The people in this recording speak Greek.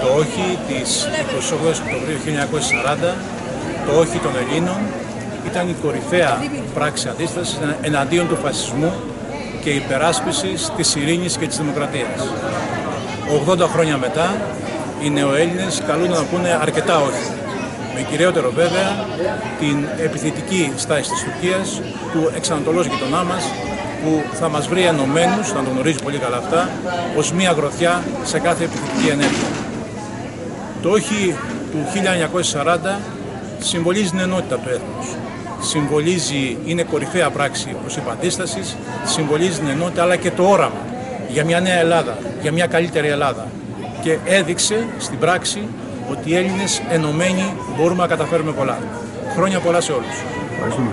Το όχι της 28 Οκτωβρίου 1940, το όχι των Ελλήνων, ήταν η κορυφαία πράξη αντίστασης εναντίον του φασισμού και υπεράσπισης της ειρήνης και της δημοκρατίας. 80 χρόνια μετά, οι νεοέλληνες καλούν να πούνε αρκετά όχι. Με κυριότερο βέβαια την επιθετική στάση της Τουρκίας, του εξανατολός γειτονά μας, που θα μας βρει ενωμένους, θα το γνωρίζει πολύ καλά αυτά, ως μία γροθιά σε κάθε επιθετική ενέργεια. Το όχι του 1940 συμβολίζει την ενότητα του έθνους. Συμβολίζει, είναι κορυφαία πράξη προς υπαντίστασης, συμβολίζει την ενότητα αλλά και το όραμα για μια νέα Ελλάδα, για μια καλύτερη Ελλάδα. Και έδειξε στην πράξη ότι οι Έλληνες ενωμένοι μπορούμε να καταφέρουμε πολλά. Χρόνια πολλά σε όλους. Ευχαριστούμε.